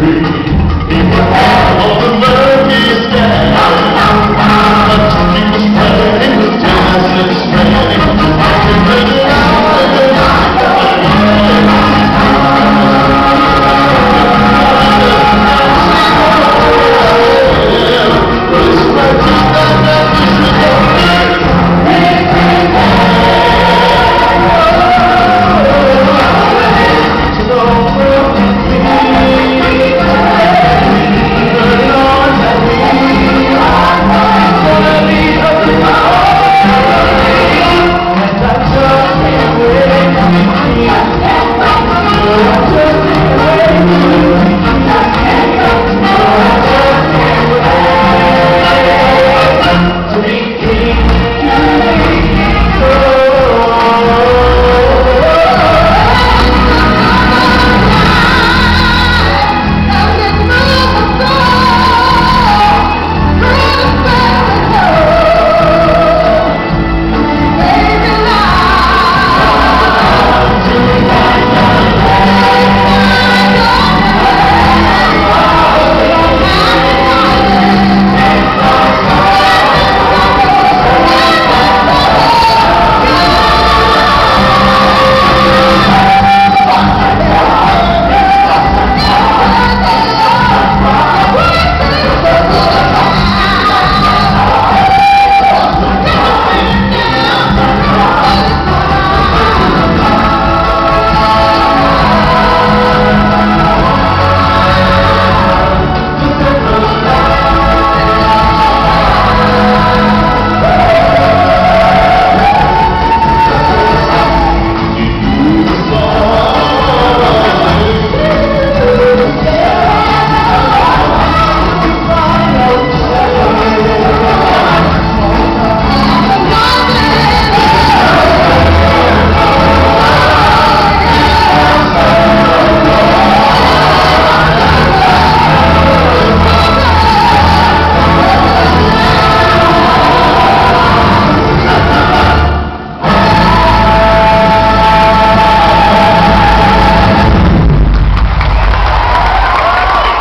in the heart of the murky sky.